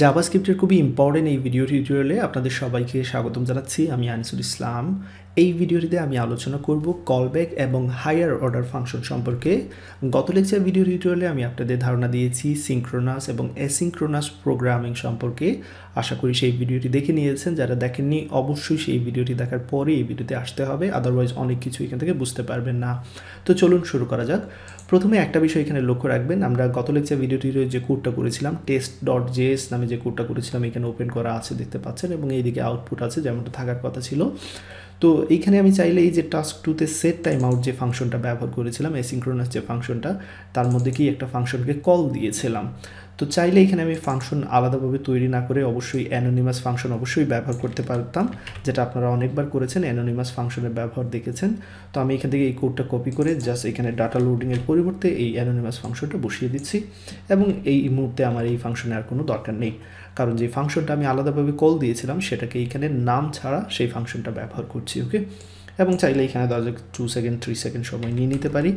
জাভাস্ক্রিপ্টের খুবই ইম্পর্টেন্ট এই ভিডিও টিউটোরিয়ালে আপনাদের সবাইকে স্বাগতম জানাচ্ছি। আমি আনিসুল ইসলাম। এই ভিডিওটিতে আমি আলোচনা করব কলব্যাক এবং হায়ার অর্ডার ফাংশন সম্পর্কে। গত লেকচার ভিডিও টিউটোরিয়ালে আমি আপনাদের ধারণা দিয়েছি সিঙ্ক্রোনাস এবং অ্যাসিঙ্ক্রোনাস প্রোগ্রামিং সম্পর্কে। আশা করি সেই ভিডিওটি দেখে নিয়েছেন। যারা দেখেননি, অবশ্যই সেই ভিডিওটি দেখার পরে এই ভিডিওতে আসতে হবে। আদারওয়াইজ অনেক কিছু এখান থেকে বুঝতে পারবেন না। তো চলুন শুরু করা যাক। প্রথমে একটা বিষয় এখানে লক্ষ্য রাখবেন, আমরা গত লেকচার ভিডিওটির যে কোডটা করেছিলাম টেস্ট ডট জেএস নামে যে কোডটা করেছিলাম, এখানে ওপেন করা আছে দেখতে পাচ্ছেন, এবং এইদিকে আউটপুট আছে, যেমনটা থাকার কথা ছিল। তো এইখানে আমি চাইলে এই যে টাস্ক টুতে সেট টাইম আউট যে ফাংশনটা ব্যবহার করেছিলাম এসিঙ্ক্রোনাস যে ফাংশনটা তার মধ্যে কি একটা ফাংশনকে কল দিয়েছিলাম। তো চাইলে এখানে আমি ফাংশন আলাদাভাবে তৈরি না করে অবশ্যই অ্যানোনিমাস ফাংশন অবশ্যই ব্যবহার করতে পারতাম, যেটা আপনারা অনেকবার করেছেন অ্যানোনিমাস ফাংশনের ব্যবহার দেখেছেন। তো আমি এখান থেকে এই কোডটা কপি করে জাস্ট এখানে ডাটা লোডিংয়ের পরিবর্তে এই অ্যানোনিমাস ফাংশনটা বসিয়ে দিচ্ছি এবং এই মুহূর্তে আমার এই ফাংশনের আর কোনো দরকার নেই। কারণ যে ফাংশনটা আমি আলাদাভাবে কল দিয়েছিলাম, সেটাকে এইখানে নাম ছাড়া সেই ফাংশনটা ব্যবহার করছি ওকে এবং চাইলে এখানে দশ টু সেকেন্ড থ্রি সেকেন্ড সময় নিয়ে নিতে পারি।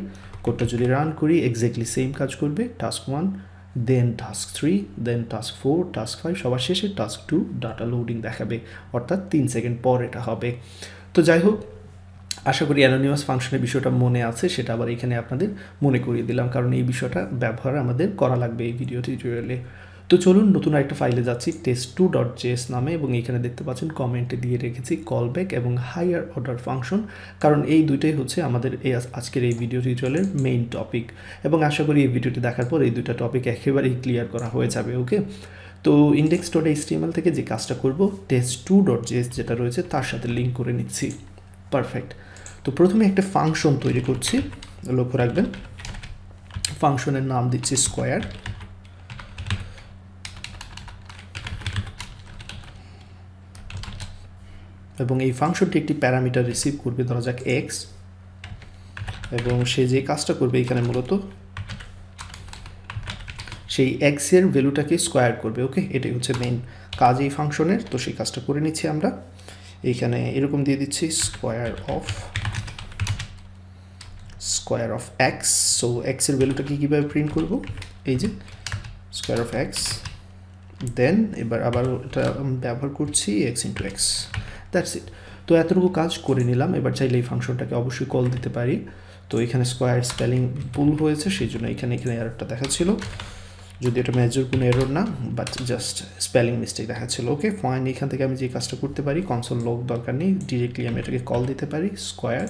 কোডটা যদি রান করি এক্স্যাক্টলি সেম কাজ করবে task one then task three then task four task five সবার শেষে টাস্ক টু ডাটা লোডিং দেখাবে, অর্থাৎ তিন সেকেন্ড পর এটা হবে। তো যাই হোক, আশা করি অ্যানোনিমাস ফাংশনের বিষয়টা মনে আছে, সেটা আবার এখানে আপনাদের মনে করিয়ে দিলাম, কারণ এই বিষয়টা ব্যবহার আমাদের করা লাগবে এই ভিডিও টিউটোরিয়ালে তো চলুন নতুন একটা ফাইলে যাচ্ছি টেস্ট টু ডট জেস নামে, এবং এখানে দেখতে পাচ্ছেন কমেন্টে দিয়ে রেখেছি কলব্যাক এবং হায়ার অর্ডার ফাংশন কারণ এই দুইটাই হচ্ছে আমাদের এই আজকের এই ভিডিও টিউটোরিয়ালের মেইন টপিক এবং আশা করি এই ভিডিওটি দেখার পর এই দুইটা টপিক একেবারেই ক্লিয়ার করা হয়ে যাবে ওকে তো ইন্ডেক্স ডট এইচটিএমএল থেকে যে কাজটা করব টেস্ট টু ডট জেস যেটা রয়েছে, তার সাথে লিঙ্ক করে নিচ্ছি। পারফেক্ট তো প্রথমে একটা ফাংশন তৈরি করছি, লক্ষ্য রাখবেন। ফাংশনের নাম দিচ্ছি স্কোয়ার এবং এই ফাংশনটি একটি প্যারামিটার রিসিভ করবে, ধরা যাক এক্স এবং সে যে কাজটা করবে এখানে মূলত, সেই এক্সের ভ্যালুটাকে স্কোয়ার করবে ওকে এটাই হচ্ছে মেইন কাজ এই ফাংশনের তো সেই কাজটা করে নিচ্ছি আমরা। এইখানে এরকম দিয়ে দিচ্ছি square of square of x so এক্সের ভ্যালুটাকে কীভাবে প্রিন্ট করব? এই যে স্কোয়ার অফ এক্স দেন এবার আবার এটা ব্যবহার করছি x into x that's it তো এতটুকু কাজ করে নিলাম। এবার চাইলে এই ফাংশনটাকে অবশ্যই কল দিতে পারি। তো এখানে স্কোয়ার স্পেলিং ভুল হয়েছে সেই জন্য এখানে এখানে এররটা দেখাচ্ছিল। যদি এটা মেজর কোনো এরর না বাট জাস্ট স্পেলিং মিস্টেক দেখাচ্ছিল। ওকে ফাইন এখান থেকে আমি যে কাজটা করতে পারি কনসোল লোক দরকার নেই ডিরেক্টলি আমি এটাকে কল দিতে পারি স্কোয়ার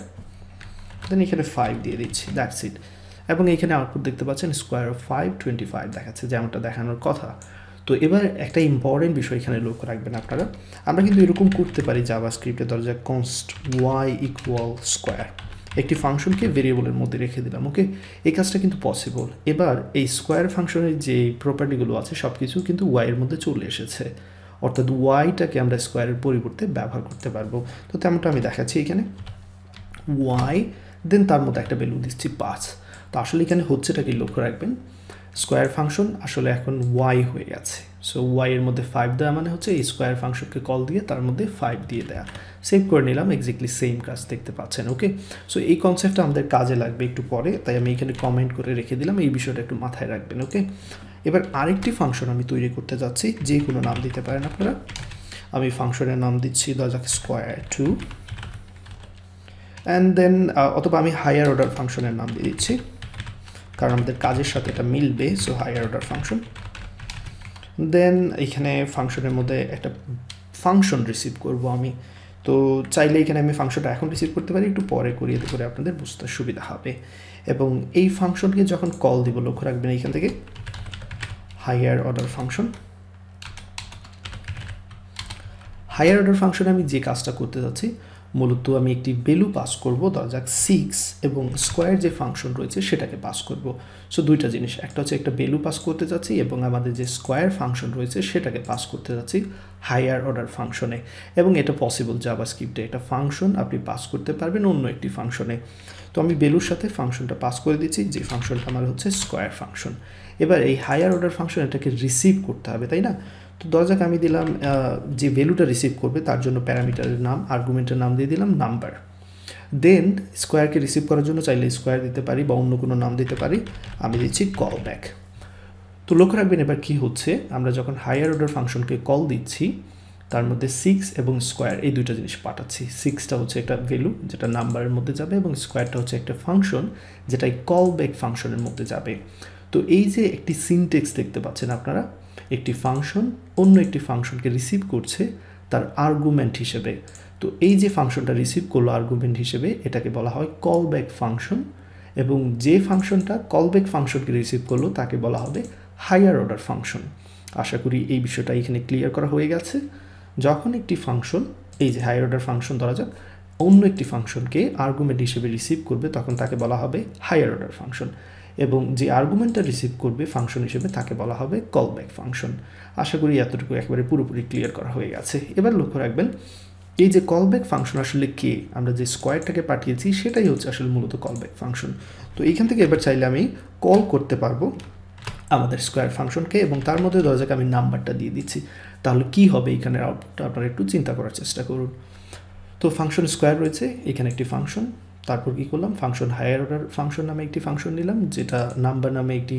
দেন এখানে ফাইভ দিয়ে দিচ্ছি দ্যাটস ইট এবং এখানে আউটপুট দেখতে পাচ্ছেন square of five twenty five দেখাচ্ছে, যেমনটা দেখানোর কথা। তো এবার একটা ইম্পর্টেন্ট বিষয় এখানে লক্ষ্য রাখবেন আপনারা। আমরা কিন্তু এরকম করতে পারি জাভা স্ক্রিপ্টে দরজা কনস্ট ওয়াই ইকুয়াল স্কোয়ার একটি ফাংশনকে ভেরিয়েবলের মধ্যে রেখে দিলাম ওকে এই কাজটা কিন্তু পসিবল এবার এই স্কোয়ার ফাংশনের যে প্রপার্টিগুলো আছে সব কিছু কিন্তু ওয়াইয়ের মধ্যে চলে এসেছে। অর্থাৎ ওয়াইটাকে আমরা স্কোয়ারের পরিবর্তে ব্যবহার করতে পারব। তো তেমনটা আমি দেখাচ্ছি এখানে। ওয়াই দেন তার মধ্যে একটা ভ্যালু দিচ্ছি পাঁচ। তো আসলে এখানে হচ্ছেটা কি লক্ষ্য রাখবেন? স্কোয়ার ফাংশন আসলে এখন ওয়াই হয়ে গেছে। সো ওয়াই এর মধ্যে ফাইভ দেওয়া মানে হচ্ছে এই স্কোয়ার ফাংশনকে কল দিয়ে তার মধ্যে ফাইভ দিয়ে দেয়া। সেভ করে নিলাম এক্স্যাক্টলি সেম কাজ দেখতে পাচ্ছেন ওকে সো এই কনসেপ্টটা আমাদের কাজে লাগবে একটু পরে, তাই আমি এখানে কমেন্ট করে রেখে দিলাম, এই বিষয়টা একটু মাথায় রাখবেন ওকে এবার আরেকটি ফাংশন আমি তৈরি করতে যাচ্ছি, যে কোনো নাম দিতে পারেন আপনারা। আমি ফাংশনের নাম দিচ্ছি দরজাক স্কোয়ার টু অ্যান্ড দেন অথবা আমি হায়ার অর্ডার ফাংশনের নাম দিয়ে দিচ্ছি। কারণ আমাদের কাজের সাথে এটা মিলবে so higher order function then এখানে ফাংশনের মধ্যে একটা ফাংশন রিসিভ করব আমি। তো চাইলে এখানে আমি ফাংশনটা এখন রিসিভ করতে পারি, একটু পরে করিয়ে করে আপনাদের বুঝতে সুবিধা হবে। এবং এই ফাংশনকে যখন কল দিব, লক্ষ্য রাখবেন এইখান থেকে higher order function higher order ফাংশনে আমি যে কাজটা করতে যাচ্ছি মূলত আমি একটি ভ্যালু পাস করব, ধরা যাক সিক্স এবং স্কোয়ার যে ফাংশন রয়েছে সেটাকে পাস করব। সো দুইটা জিনিস, একটা হচ্ছে একটা ভ্যালু পাস করতে যাচ্ছি এবং আমাদের যে স্কোয়ার ফাংশন রয়েছে সেটাকে পাস করতে যাচ্ছি হায়ার অর্ডার ফাংশনে এবং এটা পসিবল জাভা স্ক্রিপ্টে এটা ফাংশন আপনি পাস করতে পারবেন অন্য একটি ফাংশনে তো আমি ভ্যালুর সাথে ফাংশনটা পাস করে দিচ্ছি, যে ফাংশনটা আমার হচ্ছে স্কোয়ার ফাংশন এবার এই হায়ার অর্ডার ফাংশন এটাকে রিসিভ করতে হবে, তাই না? তো দরজাকে আমি দিলাম যে ভ্যালুটা রিসিভ করবে, তার জন্য প্যারামিটারের নাম আর্গুমেন্টের নাম দিয়ে দিলাম নাম্বার দেন স্কোয়ারকে রিসিভ করার জন্য চাইলে স্কোয়ার দিতে পারি বা অন্য কোনো নাম দিতে পারি। আমি দিচ্ছি কল ব্যাক তো লক্ষ্য রাখবেন এবার কি হচ্ছে, আমরা যখন হায়ার অর্ডার ফাংশনকে কল দিচ্ছি, তার মধ্যে সিক্স এবং স্কোয়ার এই দুইটা জিনিস পাঠাচ্ছি। সিক্সটা হচ্ছে একটা ভ্যালু যেটা নাম্বারের মধ্যে যাবে, এবং স্কোয়ারটা হচ্ছে একটা ফাংশন যেটা এই কল ব্যাক ফাংশনের মধ্যে যাবে। তো এই যে একটি সিনটেক্স দেখতে পাচ্ছেন আপনারা একটি ফাংশন অন্য একটি ফাংশনকে রিসিভ করছে তার আর্গুমেন্ট হিসেবে। তো এই যে ফাংশনটা রিসিভ করল আর্গুমেন্ট হিসেবে, এটাকে বলা হয় কল ব্যাক ফাংশন এবং যে ফাংশনটা কল ব্যাক ফাংশনকে রিসিভ করল, তাকে বলা হবে হায়ার অর্ডার ফাংশন আশা করি এই বিষয়টা এখানে ক্লিয়ার করা হয়ে গেছে। যখন একটি ফাংশন এই যে হায়ার অর্ডার ফাংশন ধরা যাক, অন্য একটি ফাংশনকে আর্গুমেন্ট হিসেবে রিসিভ করবে, তখন তাকে বলা হবে হায়ার অর্ডার ফাংশন এবং যে আর্গুমেন্টটা রিসিভ করবে ফাংশন হিসেবে তাকে বলা হবে কল ব্যাক ফাংশন আশা করি এতটুকু একেবারে পুরোপুরি ক্লিয়ার করা হয়ে গেছে। এবার লক্ষ্য রাখবেন, এই যে কলব্যাক ফাংশন আসলে কে? আমরা যে স্কোয়ারটাকে পাঠিয়েছি সেটাই হচ্ছে আসলে মূলত কলব্যাক ফাংশন তো এইখান থেকে এবার চাইলে আমি কল করতে পারব আমাদের স্কোয়ার ফাংশনকে এবং তার মধ্যে ধরা যাক আমি নাম্বারটা দিয়ে দিচ্ছি। তাহলে কি হবে এখানের আউটপুটটা আপনারা একটু চিন্তা করার চেষ্টা করুন। তো ফাংশন স্কোয়ার রয়েছে, এখানে একটি ফাংশন তারপর কি করলাম? ফাংশন হায়ার অর্ডার ফাংশন নামে একটি ফাংশন নিলাম, যেটা নাম্বার নামে একটি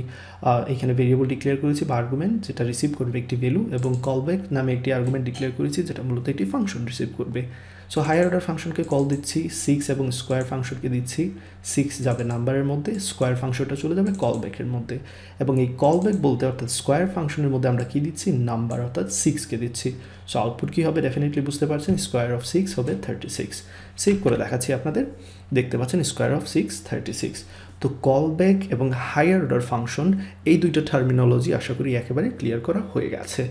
এখানে ভেরিয়েবল ডিক্লেয়ার করেছি বা আর্গুমেন্ট যেটা রিসিভ করবে একটি ভ্যালু এবং কলব্যাক নামে একটি আর্গুমেন্ট ডিক্লেয়ার করেছি, যেটা মূলত একটি ফাংশন রিসিভ করবে। সো হায়ার অর্ডার ফাংশনকে কল দিচ্ছি সিক্স এবং স্কোয়ার ফাংশনকে দিচ্ছি সিক্স যাবে নাম্বারের মধ্যে স্কোয়ার ফাংশনটা চলে যাবে কল ব্যাকের মধ্যে। এবং এই কল ব্যাক বলতে অর্থাৎ স্কোয়ার ফাংশনের মধ্যে আমরা কী দিচ্ছি? নাম্বার অর্থাৎ সিক্সকে দিচ্ছি। সো আউটপুট কী হবে? ডেফিনেটলি বুঝতে পারছেন স্কোয়ার অফ সিক্স হবে থার্টি সিক্স সেভ করে দেখাচ্ছি আপনাদের। দেখতে পাচ্ছেন square of six thirty six তো কল ব্যাক এবং হায়ার অর্ডার ফাংশন এই দুইটা টার্মিনোলজি আশা করি একেবারে ক্লিয়ার করা হয়ে গেছে।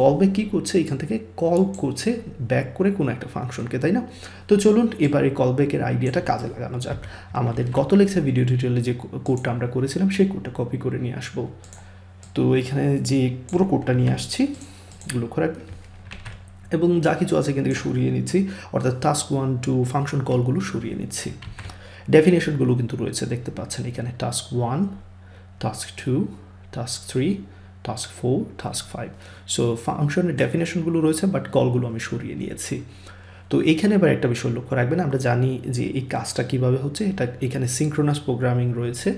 কল ব্যাক কী করছে, এখান থেকে কল করছে ব্যাক করে কোনো একটা ফাংশনকে তাই না? তো চলুন এবার এই কল ব্যাকের আইডিয়াটা কাজে লাগানো যাক। আমাদের গত লেকচার ভিডিও টিউটোরিয়ালে যে কোডটা আমরা করেছিলাম, সেই কোডটা কপি করে নিয়ে আসব। তো এখানে যে পুরো কোডটা নিয়ে আসছি, লক্ষ্য রাখবেন। এবং যা কিছু আছে এখান থেকে সরিয়ে নিচ্ছি, অর্থাৎ টাস্ক ওয়ান টু ফাংশন কলগুলো সরিয়ে নিচ্ছি। ডেফিনেশনগুলো কিন্তু রয়েছে, দেখতে পাচ্ছেন এখানে task one task two task three task four task five so ফাংশনের ডেফিনেশনগুলো রয়েছে বাট কলগুলো আমি সরিয়ে নিয়েছি। তো এখানে এবার একটা বিষয় লক্ষ্য রাখবেন, আমরা জানি যে এই কাজটা কীভাবে হচ্ছে, এটা এখানে সিঙ্ক্রোনাস প্রোগ্রামিং রয়েছে।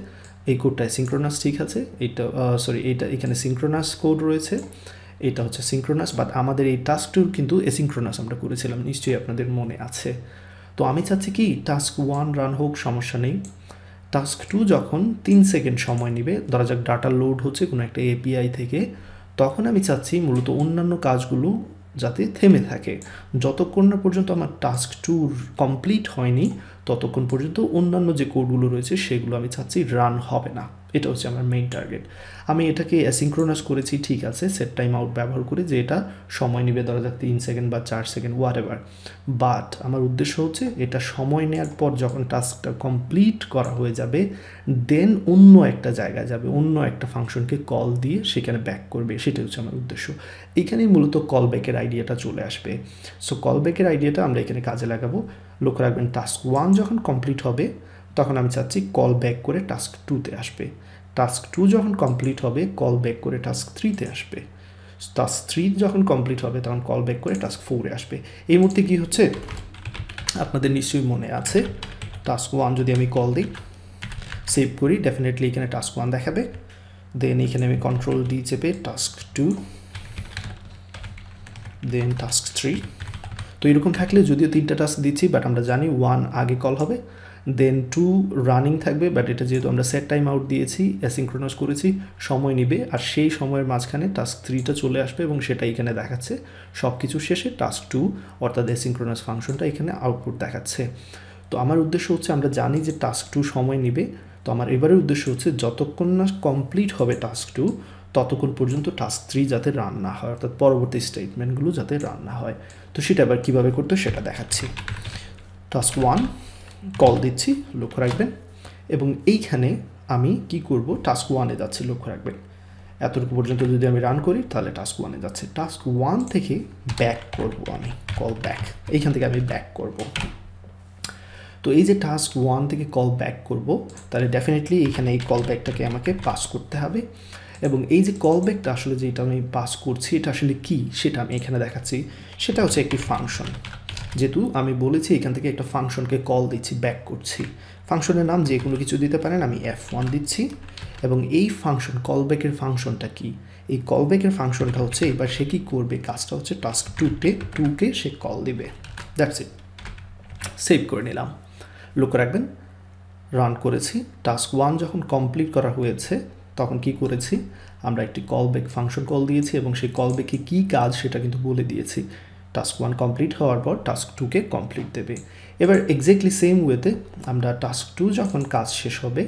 এই কোডটায় সিঙ্ক্রোনাস ঠিক আছে এইটা সরি এইটা এখানে সিঙ্ক্রোনাস কোড রয়েছে, এটা হচ্ছে সিঙ্ক্রোনাস বাট আমাদের এই টাস্ক টুর কিন্তু এসিঙ্ক্রোনাস আমরা করেছিলাম, নিশ্চয়ই আপনাদের মনে আছে। তো আমি চাচ্ছি কি টাস্ক ওয়ান রান হোক, সমস্যা নেই। টাস্ক টু যখন তিন সেকেন্ড সময় নেবে, ধরা যাক ডাটা লোড হচ্ছে কোনো একটা এপিআই থেকে, তখন আমি চাচ্ছি মূলত অন্যান্য কাজগুলো যাতে থেমে থাকে। যতক্ষণ না পর্যন্ত আমার টাস্ক টুর কমপ্লিট হয়নি, ততক্ষণ পর্যন্ত অন্যান্য যে কোডগুলো রয়েছে, সেগুলো আমি চাচ্ছি রান হবে না। এটা হচ্ছে আমার মেইন টার্গেট আমি এটাকে অ্যাসিঙ্ক্রোনাস করেছি, ঠিক আছে সেট টাইম আউট ব্যবহার করে যে এটা সময় নেবে ধরা যাক তিন সেকেন্ড বা চার সেকেন্ড হোয়াট এভার বাট আমার উদ্দেশ্য হচ্ছে এটা সময় নেওয়ার পর যখন টাস্কটা কমপ্লিট করা হয়ে যাবে দেন অন্য একটা জায়গায় যাবে, অন্য একটা ফাংশনকে কল দিয়ে সেখানে ব্যাক করবে সেটা হচ্ছে আমার উদ্দেশ্য। এখানেই মূলত কল ব্যাকের আইডিয়াটা চলে আসবে। সো কল ব্যাকের আইডিয়াটা আমরা এখানে কাজে লাগাবো। লক্ষ্য রাখবেন টাস্ক ওয়ান যখন কমপ্লিট হবে, তখন আমি চাচ্ছি কল ব্যাক করে টাস্ক টুতে আসবে। টাস্ক টু যখন কমপ্লিট হবে কল ব্যাক করে টাস্ক থ্রিতে আসবে। টাস্ক থ্রি যখন কমপ্লিট হবে, তখন কল ব্যাক করে টাস্ক ফোরে আসবে। এই মুহূর্তে কী হচ্ছে? আপনাদের নিশ্চয়ই মনে আছে, টাস্ক ওয়ান যদি আমি কল দিই সেভ করি ডেফিনেটলি এখানে টাস্ক ওয়ান দেখাবে। দেন এখানে আমি কন্ট্রোল ডি চেপে task two then task three. তো এরকম থাকলে যদিও তিনটা টাস্ক দিচ্ছি বাট আমরা জানি ওয়ান আগে কল হবে। দেন টু রানিং থাকবে বাট এটা যেহেতু আমরা সেট টাইম আউট দিয়েছি অ্যাসিঙ্ক্রোনাস করেছি, সময় নিবে, আর সেই সময়ের মাঝখানে টাস্ক থ্রিটা চলে আসবে এবং সেটা এখানে দেখাচ্ছে। সব কিছু শেষে টাস্ক টু অর্থাৎ অ্যাসিঙ্ক্রোনাস ফাংশনটা এখানে আউটপুট দেখাচ্ছে। তো আমার উদ্দেশ্য হচ্ছে, আমরা জানি যে টাস্ক টু সময় নিবে, তো আমার এবারের উদ্দেশ্য হচ্ছে, যতক্ষণ না কমপ্লিট হবে টাস্ক টু ততক্ষণ পর্যন্ত টাস্ক থ্রি যাতে রান না হয়, অর্থাৎ পরবর্তী স্টেটমেন্টগুলো যাতে রান না হয়। তো সেটা আবার কীভাবে করতে সেটা দেখাচ্ছি। টাস্ক ওয়ান কল দিচ্ছি, লক্ষ্য রাখবেন। এবং এইখানে আমি কি করব? টাস্ক ওয়ানে যাচ্ছি, লক্ষ্য রাখবেন। এতটুকু পর্যন্ত যদি আমি রান করি, তাহলে টাস্ক ওয়ানে যাচ্ছে। টাস্ক ওয়ান থেকে ব্যাক করব আমি কল ব্যাক এইখান থেকে আমি ব্যাক করব। তো এই যে টাস্ক ওয়ান থেকে কল ব্যাক করব, তাহলে ডেফিনেটলি এইখানে এই কল ব্যাকটাকে আমাকে পাস করতে হবে। এবং এই যে কল ব্যাকটা আসলে যেটা আমি পাস করছি, এটা আসলে কি? সেটা আমি এখানে দেখাচ্ছি। সেটা হচ্ছে একটি ফাংশন যেহেতু আমি বলেছি এখান থেকে একটা ফাংশনকে কল দিচ্ছি ব্যাক করছি। ফাংশনের নাম যে কোনো কিছু দিতে পারেন, আমি এফ ওয়ান দিচ্ছি। এবং এই ফাংশন কলব্যাকের ফাংশনটা কি? এই কলব্যাকের ফাংশনটা হচ্ছে, এবার সে কী করবে? কাজটা হচ্ছে টাস্ক টুতে টুকে সে কল দিবে। দ্যাটস ইট সেভ করে নিলাম। লক্ষ্য রাখবেন রান করেছি। টাস্ক ওয়ান যখন কমপ্লিট করা হয়েছে, তখন কি করেছি? আমরা একটি কল ব্যাক ফাংশন কল দিয়েছি এবং সেই কল ব্যাকে কী কাজ সেটা কিন্তু বলে দিয়েছি। টাস্ক ওয়ান কমপ্লিট হওয়ার পর টাস্ক টুকে কমপ্লিট দেবে। এবার এক্স্যাক্টলি সেম ওয়েতে আমরা টাস্ক টু যখন কাজ শেষ হবে,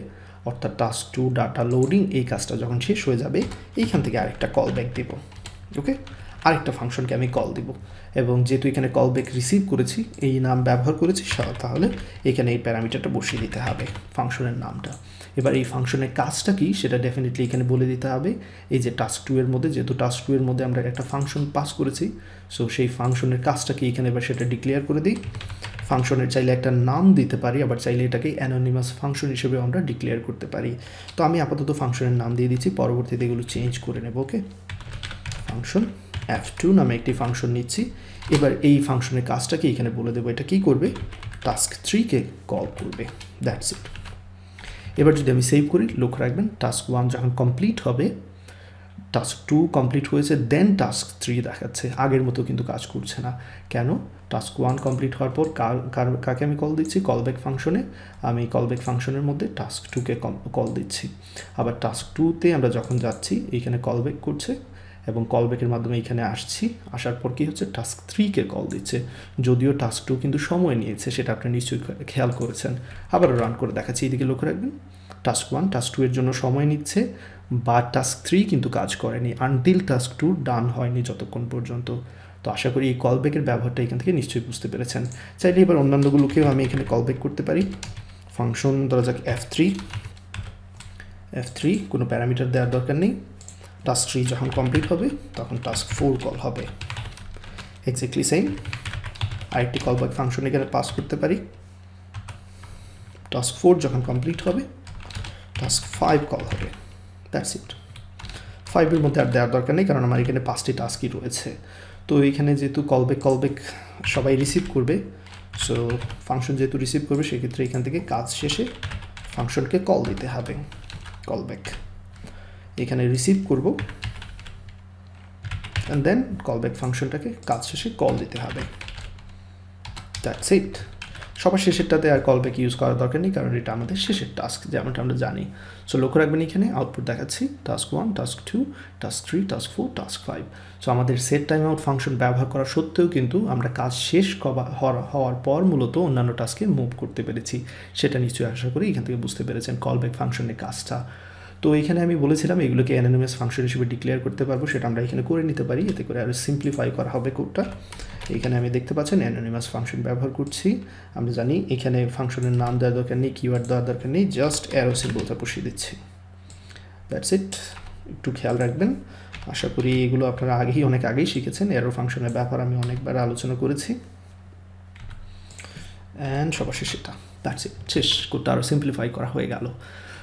অর্থাৎ টাস্ক টু ডাটা লোডিং এই কাজটা যখন শেষ হয়ে যাবে, এইখান থেকে আরেকটা কল ব্যাক দেব। ওকে আরেকটা ফাংশনকে আমি কল দিব। এবং যেহেতু এখানে কল ব্যাক রিসিভ করেছি, এই নাম ব্যবহার করেছি তাহলে এখানে এই প্যারামিটারটা বসিয়ে দিতে হবে, ফাংশনের নামটা। এবার এই ফাংশনের কাজটা কি, সেটা ডেফিনেটলি এখানে বলে দিতে হবে। এই যে টাস্ক টু এর মধ্যে, যেহেতু টাস্ক টু এর মধ্যে আমরা একটা ফাংশন পাস করেছি সো সেই ফাংশনের কাজটা কি, এখানে এবার সেটা ডিক্লেয়ার করে দিই। ফাংশনের চাইলে একটা নাম দিতে পারি, আবার চাইলে এটাকে অ্যানোনিমাস ফাংশন হিসেবে আমরা ডিক্লেয়ার করতে পারি। তো আমি আপাতত ফাংশনের নাম দিয়ে দিচ্ছি, পরবর্তীতে এগুলো চেঞ্জ করে নেব ওকে ফাংশন এফ টু নামে একটি ফাংশন নিচ্ছি। এবার এই ফাংশনের কাজটাকে এখানে বলে দেবো এটা কী করবে? টাস্ক থ্রিকে কল করবে। দ্যাটস ইট এবার যদি আমি সেভ করি, লক্ষ্য রাখবেন টাস্ক ওয়ান যখন কমপ্লিট হবে টাস্ক টু কমপ্লিট হয়েছে দেন টাস্ক থ্রি দেখাচ্ছে। আগের মতো কিন্তু কাজ করছে না। কেন? টাস্ক ওয়ান কমপ্লিট হওয়ার পর কার কাকে আমি কল দিচ্ছি? কলব্যাক ফাংশনে আমি কলব্যাক ফাংশনের মধ্যে টাস্ক টুকে কল দিচ্ছি। আবার টাস্ক টুতে আমরা যখন যাচ্ছি এইখানে কলব্যাক করছে। এবং কল কলব্যাকের মাধ্যমে এখানে আসছি। আসার পর কি হচ্ছে? টাস্ক থ্রিকে কল দিচ্ছে। যদিও টাস্ক টু কিন্তু সময় নিয়েছে, সেটা আপনি নিশ্চয়ই খেয়াল করেছেন। আবার রান করে দেখাচ্ছি, এইদিকে লক্ষ্য রাখবেন। টাস্ক ওয়ান টাস্ক টু এর জন্য সময় নিচ্ছে বা টাস্ক থ্রি কিন্তু কাজ করেনি। আনটিল টাস্ক টু ডান হয়নি যতক্ষণ পর্যন্ত। তো আশা করি এই কলব্যাকের ব্যবহারটা এখান থেকে নিশ্চয়ই বুঝতে পেরেছেন। চাইলে এবার অন্যান্যগুলোকেও আমি এখানে কলব্যাক করতে পারি। ফাংশন ধরা যাক এফ থ্রি এফ থ্রি কোনো প্যারামিটার দেওয়ার দরকার নেই। টাস্ক থ্রি যখন কমপ্লিট হবে, তখন টাস্ক ফোর কল হবে। এক্স্যাক্টলি সেম আরেকটি কলব্যাক ফাংশন এখানে পাস করতে পারি। টাস্ক ফোর যখন কমপ্লিট হবে টাস্ক ফাইভ কল হবে। দ্যাটস ইট ফাইভের মধ্যে আর দেওয়ার দরকার নেই, কারণ আমার এখানে পাঁচটি টাস্কই রয়েছে। তো এখানে যেহেতু কলব্যাক কলব্যাক সবাই রিসিভ করবে সো ফাংশন যেহেতু রিসিভ করবে, সেক্ষেত্রে এখান থেকে কাজ শেষে ফাংশনকে কল দিতে হবে। কলব্যাক এখানে রিসিভ করব। অ্যান্ড দেন কলব্যাক ফাংশনটাকে কাজ শেষে কল দিতে হবে। দ্যাটস ইট সবার শেষেরটাতে আর কল ব্যাক ইউজ করার দরকার নেই, কারণ এটা আমাদের শেষের টাস্ক যেমনটা আমরা জানি। সো লক্ষ্য রাখবেন এখানে আউটপুট দেখাচ্ছি task one task two task three task four task five so আমাদের সেট টাইম আউট ফাংশন ব্যবহার করা সত্ত্বেও কিন্তু আমরা কাজ শেষ হওয়ার পর মূলত অন্যান্য টাস্কে মুভ করতে পেরেছি। সেটা নিশ্চয়ই আশা করি এখান থেকে বুঝতে পেরেছেন কল ব্যাক ফাংশনের কাজটা। তো এখানে আমি বলেছিলাম এগুলোকে অ্যানোনিমাস ফাংশন হিসেবে ডিক্লেয়ার করতে পারব, সেটা আমরা এখানে করে নিতে পারি। এতে করে আরও সিম্পলিফাই করা হবে কোডটা এখানে আমি দেখতে পাচ্ছেন অ্যানোনিমাস ফাংশন ব্যবহার করছি। আমরা জানি এখানে ফাংশনের নাম দেওয়ার দরকার নেই কিওয়ার্ড দেওয়ার দরকার নেই জাস্ট অ্যারো সিম্বলটা বসিয়ে দিচ্ছি। দ্যাটস ইট একটু খেয়াল রাখবেন। আশা করি এগুলো আপনারা আগেই, অনেক আগেই শিখেছেন। অ্যারো ফাংশনের ব্যাপার আমি অনেকবার আলোচনা করেছি। অ্যান্ড সবার শেষ এটা। দ্যাটস ইট শেষ। কোডটা আরও সিম্পলিফাই করা হয়ে গেল।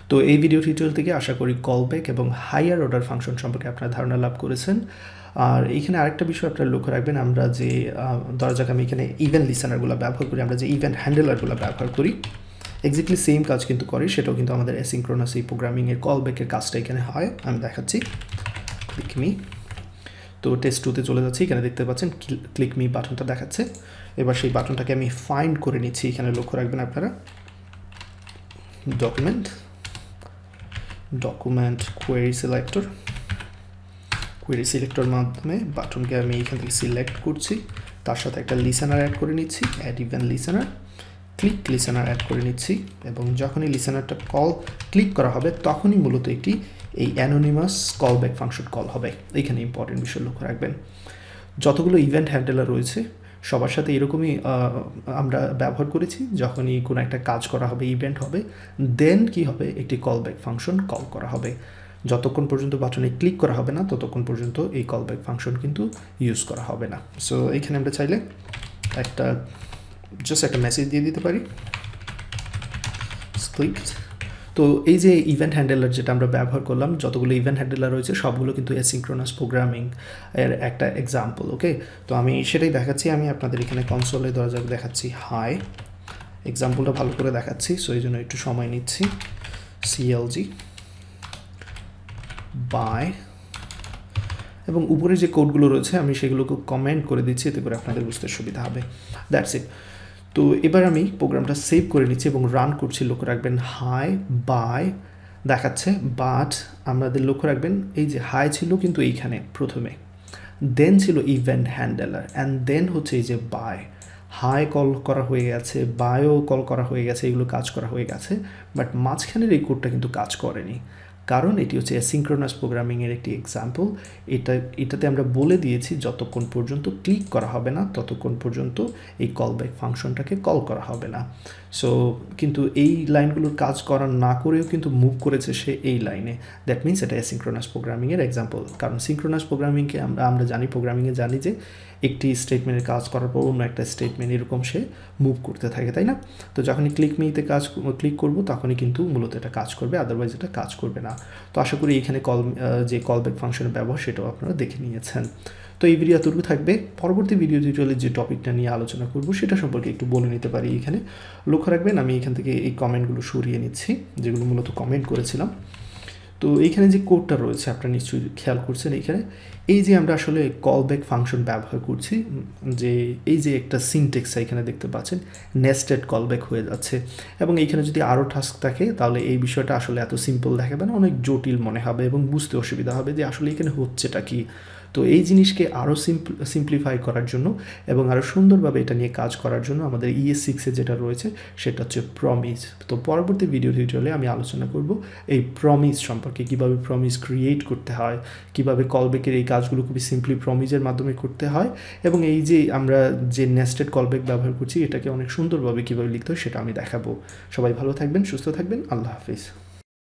তো এই ভিডিও টিউটোরিয়াল থেকে আশা করি কল ব্যাক এবং হাইয়ার অর্ডার ফাংশন সম্পর্কে আপনারা ধারণা লাভ করেছেন। আর এইখানে আরেকটা বিষয় আপনারা লক্ষ্য রাখবেন, আমরা যে ধরা যাক আমি এখানে ইভেন্ট লিসেনারগুলো ব্যবহার করি, আমরা যে ইভেন্ট হ্যান্ডেলারগুলো ব্যবহার করি এক্স্যাক্টলি সেম কাজ কিন্তু করে, সেটাও কিন্তু আমাদের অ্যাসিঙ্ক্রোনাস এই প্রোগ্রামিংয়ের কল ব্যাকের কাজটা এখানে হয়। আমি দেখাচ্ছি। ক্লিক মি তো টেস্ট টুতে চলে যাচ্ছি, এখানে দেখতে পাচ্ছেন ক্লিক মি বাটনটা দেখাচ্ছে। এবার সেই বাটনটাকে আমি ফাইন্ড করে নিচ্ছি, এখানে লক্ষ্য রাখবেন আপনারা। Document document query selector query selector মাধ্যমে বাটনকে আমি এখান থেকে সিলেক্ট করছি, তার সাথে একটা লিসেনার অ্যাড করে নিচ্ছি add event listener click listener add করে নিচ্ছি এবং যখনই লিসেনারটা কল ক্লিক করা হবে, তখনই মূলত একটি এই anonymous call back function call হবে। এইখানে ইম্পর্টেন্ট বিষয় লক্ষ্য রাখবেন। যতগুলো ইভেন্ট হ্যান্ডেলার রয়েছে সবার সাথে এরকমই আমরা ব্যবহার করেছি। যখনই কোনো একটা কাজ করা হবে ইভেন্ট হবে দেন কি হবে? একটি কল ব্যাক ফাংশন কল করা হবে। যতক্ষণ পর্যন্ত বাটনে ক্লিক করা হবে না, ততক্ষণ পর্যন্ত এই কল ব্যাক ফাংশন কিন্তু ইউজ করা হবে না। সো এইখানে আমরা চাইলে একটা জাস্ট একটা মেসেজ দিয়ে দিতে পারি। স্ক্রিপ্ট তো এই যে ইভেন্ট হ্যান্ডেলার যেটা আমরা ব্যবহার করলাম, যতগুলো ইভেন্ট হ্যান্ডেলার রয়েছে, সবগুলো কিন্তু অ্যাসিঙ্ক্রোনাস প্রোগ্রামিং এর একটা এক্সাম্পল ওকে তো আমি সেটাই দেখাচ্ছি, আমি আপনাদের এখানে কনসোলে ধরা যাক, দেখাচ্ছি হাই এক্সাম্পলটা ভালো করে দেখাচ্ছি সো এই জন্য একটু সময় নিচ্ছি। সিএলজি বাই এবং উপরে যে কোডগুলো রয়েছে, আমি সেগুলোকে কমেন্ট করে দিচ্ছি, এতে করে আপনাদের বুঝতে সুবিধা হবে। দ্যাটস ইট তো এবার আমি প্রোগ্রামটা সেভ করে নিচ্ছি এবং রান করছি। লক্ষ্য রাখবেন হাই বাই দেখাচ্ছে বাট আমাদের লক্ষ্য রাখবেন, এই যে হাই ছিল কিন্তু এইখানে প্রথমে। দেন ছিল ইভেন্ট হ্যান্ডেলার অ্যান্ড দেন হচ্ছে এই যে বাই হাই কল করা হয়ে গেছে বায়ো কল করা হয়ে গেছে, এগুলো কাজ করা হয়ে গেছে বাট মাঝখানের এই কোডটা কিন্তু কাজ করেনি। কারণ এটি হচ্ছে অ্যাসিঙ্ক্রোনাস প্রোগ্রামিংয়ের একটি এক্সাম্পল এটা, এটাতে আমরা বলে দিয়েছি যতক্ষণ পর্যন্ত ক্লিক করা হবে না, ততক্ষণ পর্যন্ত এই কল ব্যাক ফাংশনটাকে কল করা হবে না। সো কিন্তু এই লাইনগুলোর কাজ করা না করেও কিন্তু মুভ করেছে সে এই লাইনে। দ্যাট মিনস এটা সিঙ্ক্রোনাস প্রোগ্রামিংয়ের এক্সাম্পল কারণ সিঙ্ক্রোনাস প্রোগ্রামিংকে আমরা আমরা জানি প্রোগ্রামিংয়ে জানি যে একটি স্টেটমেন্টের কাজ করার পর অন্য একটা স্টেটমেন্ট এরকম সে মুভ করতে থাকে, তাই না? তো যখনই ক্লিক মিতে কাজ ক্লিক করব, তখনই কিন্তু মূলত এটা কাজ করবে আদারওয়াইজ এটা কাজ করবে না। তো আশা করি এখানে কল যে কলব্যাক ফাংশনের ব্যবহার, সেটাও আপনারা দেখে নিয়েছেন। তো এই ভিডিও এতটুকু থাকবে। পরবর্তী ভিডিও টিউটোরিয়ালে যে টপিকটা নিয়ে আলোচনা করব, সেটা সম্পর্কে একটু বলে নিতে পারি এখানে। লক্ষ্য রাখবেন, আমি এখান থেকে এই কমেন্টগুলো সরিয়ে নিচ্ছি, যেগুলো মূলত কমেন্ট করেছিলাম। তো এইখানে যে কোডটা রয়েছে, আপনারা নিশ্চয়ই খেয়াল করছেন এইখানে। এই যে আমরা আসলে কল ব্যাক ফাংশন ব্যবহার করছি, যে এই যে একটা সিনটেক্স এখানে দেখতে পাচ্ছেন নেস্টেড কল ব্যাক হয়ে যাচ্ছে। এবং এইখানে যদি আরও টাস্ক থাকে, তাহলে এই বিষয়টা আসলে এত সিম্পল দেখাবে না, অনেক জটিল মনে হবে এবং বুঝতে অসুবিধা হবে যে আসলে এখানে হচ্ছেটা কি। তো এই জিনিসকে আরও সিম্পলিফাই করার জন্য এবং আরও সুন্দরভাবে এটা নিয়ে কাজ করার জন্য আমাদের ইএস সিক্সে যেটা রয়েছে, সেটা হচ্ছে প্রমিস তো পরবর্তী ভিডিও টিউটোরিয়ালে আমি আলোচনা করব এই প্রমিস সম্পর্কে, কীভাবে প্রমিস ক্রিয়েট করতে হয়, কীভাবে কলব্যাকের এই কাজগুলো খুবই সিম্পলি প্রমিজের মাধ্যমে করতে হয় এবং এই যে আমরা যে নেস্টেড কলব্যাক ব্যবহার করছি, এটাকে অনেক সুন্দরভাবে কীভাবে লিখতে হয় সেটা আমি দেখাবো। সবাই ভালো থাকবেন, সুস্থ থাকবেন, আল্লাহ হাফিজ।